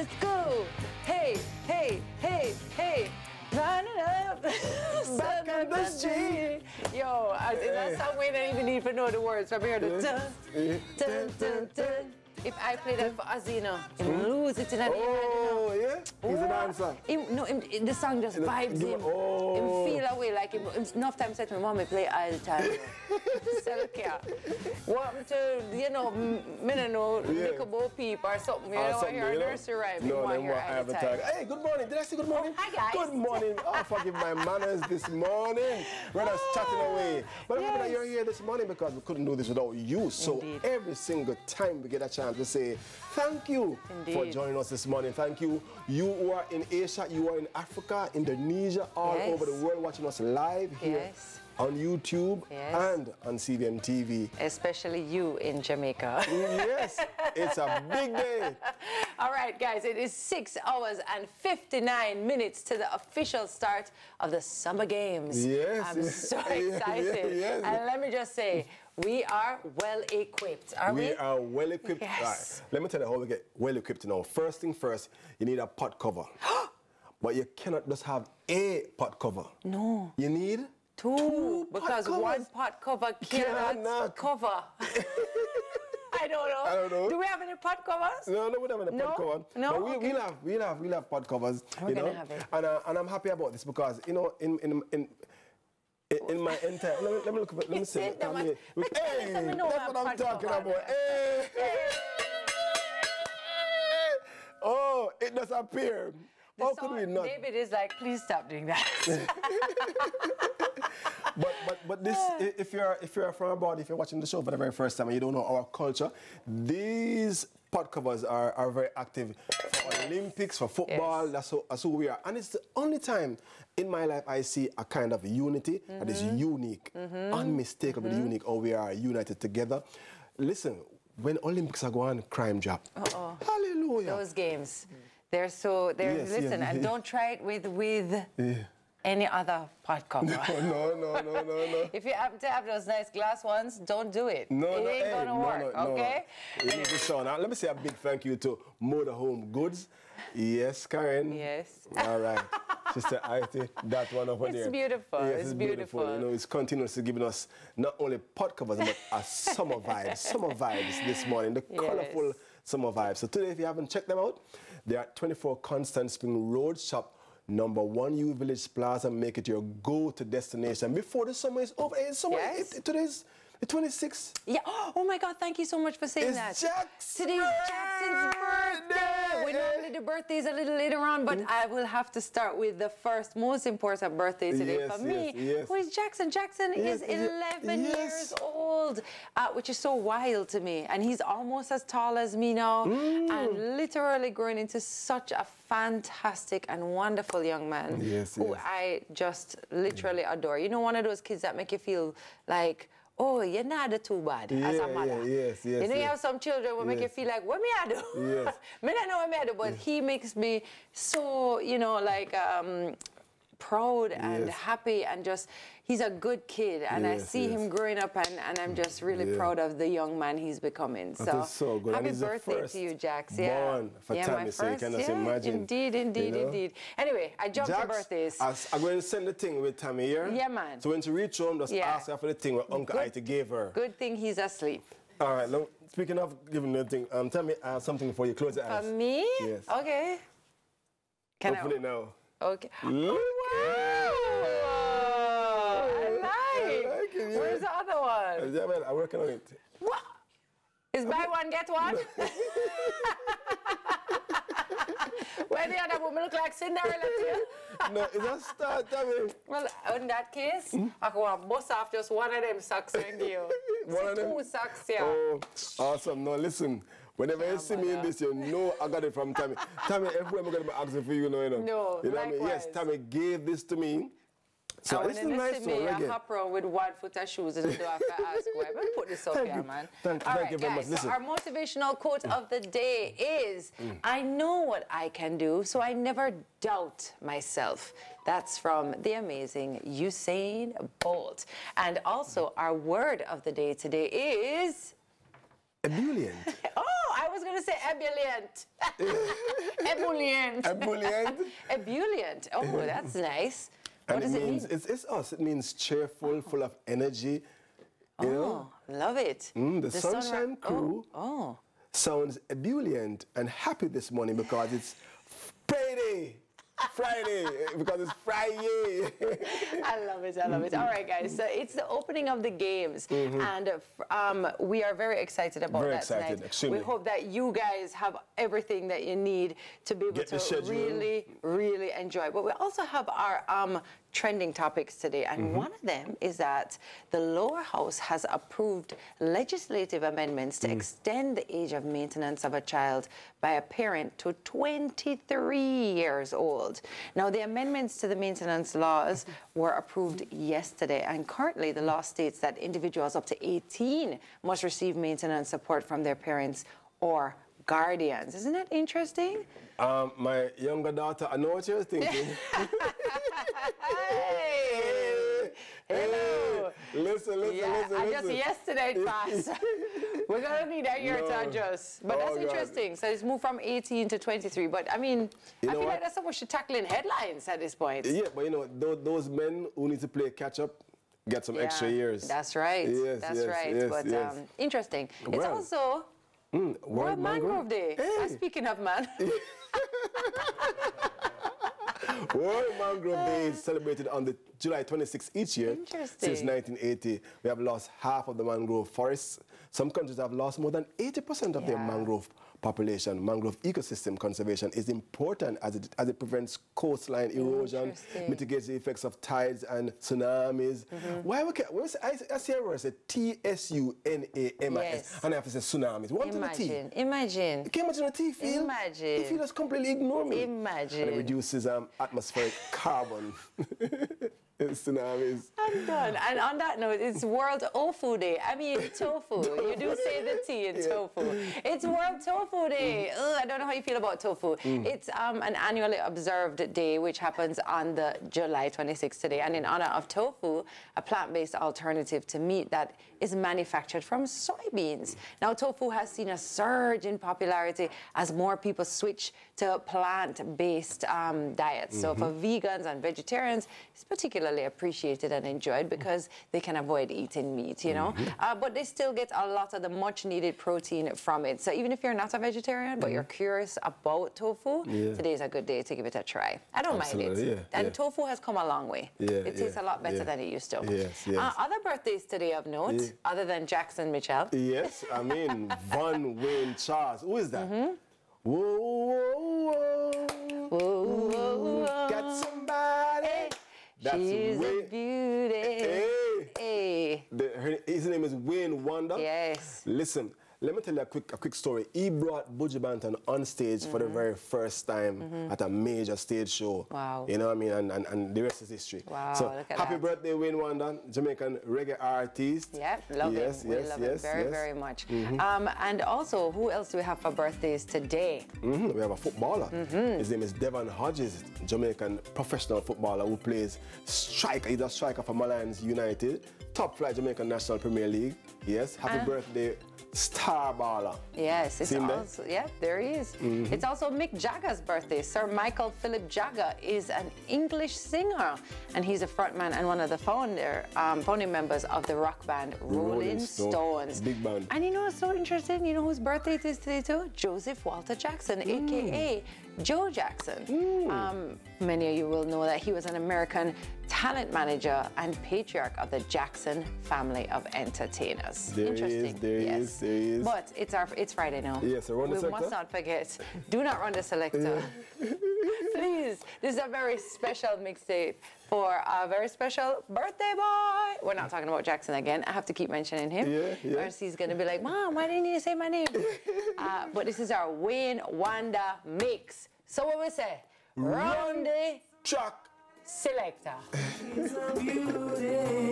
Let's go. Hey, hey, hey, hey. Running up. Back on the street. Yo, I, that's song we don't even need to know the words. From here to dun, dun, dun, dun. If I play that for Azino, him lose it in the air. Oh, yeah? He's a dancer. Him, no, him, the song just vibes give- him. oh. Him feel away like him, him enough time said to my mom, I play all the time. Sell care. Want to, you know, me don't know, Yeah. lick peep or something. You Or know, something, hear a you know? nursery rhyme. No, then hear what the advertise. Hey, good morning. Did I say good oh, morning? hi, guys. Good morning. Oh, forgive my manners this morning. We're just oh, chatting away. But I'm happy that you're here this morning because we couldn't do this without you. So Indeed. every single time we get a chance we say thank you for Indeed. Joining us this morning. Thank you. You who are in Asia, you are in Africa, Indonesia, all Yes. over the world watching us live here Yes. On YouTube Yes. and on CVM TV. Especially you in Jamaica. yes, it's a big day. All right, guys, it is six hours and 59 minutes to the official start of the Summer Games. Yes, I'm yes, so excited. yes. And let me just say, we are well equipped, are we? We are well equipped. Yes. Right. Let me tell you how we get well equipped now. First thing first, you need a pot cover. but you cannot just have a pot cover. No. You need Two, pot because one covers. pot cover cannot cover. I don't know. I don't know. Do we have any pot covers? No, no, we don't have any No? pot cover. No? But we, Okay. we'll have, we'll have, we'll have pot covers. We're you know? have it. And, uh, and I'm happy about this because, you know, in, in, in, in, my entire, let me, let me look, let me see. see, Tell that me- Hey, Let me know that's what I'm talking about. Hey. Oh, it does appear. How could we not? David is like, please stop doing that. But this if you're if you're from abroad, if you're watching the show for the very first time and you don't know our culture, these pot covers are, are very active for Olympics, for football. Yes. That's, who, that's who we are. And it's the only time in my life I see a kind of unity that is Mm-hmm. unique, unmistakably unique, or we are united together. Listen, when Olympics are going, crime drop. Hallelujah. Those games, they're so, they're, Yes, listen, yes, and don't try it with, with any other pot cover. no, no, no, no, no. If you happen to have those nice glass ones, don't do it. No, it no, ain't hey, gonna no, work, no, no. okay? To show now. Let me say a big thank you to Motorhome Goods. Yes, Karen. Yes. All right. Sister Ity, that one over there. It's there. beautiful, Yes, it's it's beautiful. beautiful. You know, it's continuously giving us not only pot covers, but a summer vibes. Summer vibes this morning. The Yes. colorful summer vibes. So today, if you haven't checked them out, they are at 24 Constant Spring Road Shop. Number one, U Village Plaza. Make it your go-to destination before the summer is over. It's summer. Yes. It, today's the 26th. Yeah. Oh, oh my God! Thank you so much for saying It's that. Jack's Today's Jackson's birthday. We normally do birthdays a little later on, but I will have to start with the first most important birthday today Yes, for me. yes, yes. Who is Jackson? Jackson is 11 yes. years old, uh, which is so wild to me. And he's almost as tall as me now, Mm. and literally growing into such a fantastic and wonderful young man Yes, who yes. I just literally adore. You know, one of those kids that make you feel like. Oh, you're not the too bad as a mother. yeah, yes, yes, You know, you have some children who make you feel like, what me I do? Yes. me not know what me I do, but he makes me so, you know, like um, proud and Yes. happy and just, he's a good kid. And I see yes. him growing up and, and I'm just really Yeah. proud of the young man he's becoming. That so, so good. Happy birthday to you, Jax. Yeah. for yeah, my Tami, so you first, can just yeah, imagine, Indeed, you indeed, know? indeed. Anyway, I jumped to Jax, birthdays. as- I'm going to send the thing with Tami here. Yeah, man. So when she reach home, just Yeah. ask her for the thing what Uncle Good- Ita gave her. Good thing he's asleep. All right, now, speaking of giving the thing, um, tell me uh, something for you. Close your eyes. For me? Yes. Okay. Can Open I? it now. Okay. Look Wow! I like. like it, yeah. Where's the other one? Yeah, man, I'm working on it. What? Is buy one get one? Where the other woman look like Cinderella to you? no, it's a start, Tami. Well, in that case, Hmm? I can want bust off just one of them socks and you. One of them? Two socks, yeah. Oh, awesome. No, listen. Whenever you see me in this, you know I got it from Tami. Tami, everywhere I'm going to be asking for you, you know. You know, No, you know I mean? Yes. Tami gave this to me. So and this is when nice they see one, me, I reggae. hop around with one foot of shoes and do have to ask why. But put this up Thank here, you. man. Thank- All thank right, you very guys, much. so Listen. our motivational quote of the day is, Mm. I know what I can do, so I never doubt myself. That's from the amazing Usain Bolt. And also, our word of the day today is... Ebullient. Oh, I was going to say ebullient. ebullient. Ebullient. ebullient. Oh, that's nice. What and does it it mean? It's, it's us. It means cheerful, full of energy. You know, Oh, love it. Mm, the, sunri- Sunshine Crew Oh, sounds ebullient and happy this morning because it's Friday. Friday, because it's Friday. I love it. I love it. All right, guys. So it's the opening of the games, and uh, um, we are very excited about. Very that excited, tonight. extremely. We hope that you guys have everything that you need to be able Get to really, really enjoy. But we also have our um, trending topics today, and Mm-hmm. one of them is that the lower house has approved legislative amendments Mm. to extend the age of maintenance of a child by a parent to 23 years old. Now, the amendments to the maintenance laws were approved yesterday, and currently the law states that individuals up to 18 must receive maintenance support from their parents or guardians. Isn't that interesting? um, my younger daughter, I know what you're thinking. Hey! Hello! listen, listen, Yeah, listen, I listen. just yesterday passed. We're gonna need a year to No. adjust. But Oh, that's God. interesting. So it's moved from 18 to 23. But I mean, You I feel what? like that's something we should tackle in headlines at this point. Yeah, but you know, those, those men who need to play catch up get some extra years. That's right. Yes, that's yes, right. yes, but yes. Um, interesting. It's Well, also Mm, World Mangrove Day. Hey. Speaking of man. World Mangrove Day is celebrated on the July 26th each year since 1980. We have lost half of the mangrove forests. Some countries have lost more than 80% of their mangrove population. Mangrove ecosystem conservation is important as it, as it prevents coastline erosion, mitigates the effects of tides and tsunamis. Mm-hmm. Why we where's- I, I see everywhere say T-S-U-N-A-M-I-S, Yes. and I have to say tsunamis. One to the T. imagine. Imagine. You can't imagine a tea field. Imagine. The field just completely ignore me. Imagine. And it reduces um, atmospheric carbon. Tsunamis. I'm done. And on that note, it's World Ofu Day. I mean, tofu. you do say the T in Yeah. tofu. It's World Tofu Day. Ugh, I don't know how you feel about tofu. Mm. It's um, an annually observed day which happens on the July 26th today. And in honor of tofu, a plant-based alternative to meat that is manufactured from soybeans. Now, tofu has seen a surge in popularity as more people switch to plant-based um, diets. So for vegans and vegetarians, it's particularly appreciated and enjoyed because they can avoid eating meat, you know. Uh, but they still get a lot of the much-needed protein from it. So even if you're not a vegetarian, but you're curious about tofu, Yeah. today is a good day to give it a try. I don't mind it. yeah, and yeah. tofu has come a long way. It tastes a lot better than it used to. Yes, yes. Uh, other birthdays today of note, other than Jackson Mitchell. Yes, I mean, Von Wayne Charles. Who is that? Mm-hmm. Whoa, whoa, whoa. Whoa, whoa, whoa. That's She's a beauty. Hey. Hey. The, her, his name is Wayne Wonder. Yes. Listen, let me tell you a quick, a quick story. He brought Buju Banton on stage for the very first time at a major stage show. Mm-hmm. Wow. You know what I mean? And, and, and the rest is history. Wow, So happy that. birthday, Wayne Wonder, Jamaican reggae artist. Yep, love yes, him. We yes, love yes, him very, yes. Mm-hmm. very much. Um, and also, who else do we have for birthdays today? Mhm, We have a footballer. Mm-hmm. His name is Devon Hodges, Jamaican professional footballer who plays striker. He's a striker for Molynes United, top flight Jamaican National Premier League. Yes, happy Ah. birthday, star baller. Yes, it's See him there? also yeah, there he is. It's also Mick Jagger's birthday. Sir Michael Philip Jagger is an English singer, and he's a frontman and one of the founder, um, founding members of the rock band Rolling, Rolling Stone. Stones. Big band. And you know what's so interesting? You know whose birthday it is today too? Joseph Walter Jackson, aka Joe Jackson. Um, many of you will know that he was an American talent manager and patriarch of the Jackson family of entertainers. There he is, Interesting. there yes. is, there he is. But it's our it's Friday now. Yes, so run the we selector. must not forget. Do not run the selector. Please. This is a very special mixtape for a very special birthday boy. We're not talking about Jackson again. I have to keep mentioning him. Yeah, yeah. Or he's gonna be like, Mom, why didn't you say my name? uh, but this is our Wayne Wonder mix. So what we say? Run the Chuck. Selector.